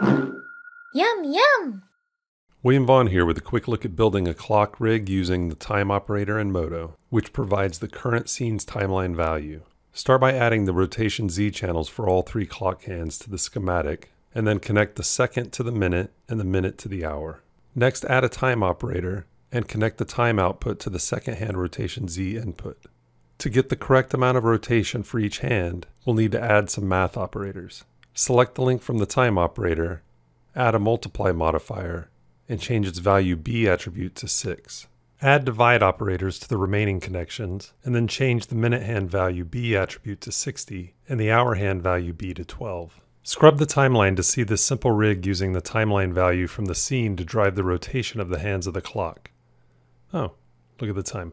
Yum, yum! William Vaughn here with a quick look at building a clock rig using the time operator in Modo, which provides the current scene's timeline value. Start by adding the rotation Z channels for all three clock hands to the schematic, and then connect the second to the minute and the minute to the hour. Next, add a time operator and connect the time output to the second hand rotation Z input. To get the correct amount of rotation for each hand, we'll need to add some math operators. Select the link from the time operator, add a multiply modifier, and change its value b attribute to 6. Add divide operators to the remaining connections, and then change the minute hand value b attribute to 60 and the hour hand value b to 12. Scrub the timeline to see this simple rig using the timeline value from the scene to drive the rotation of the hands of the clock. Oh, look at the time.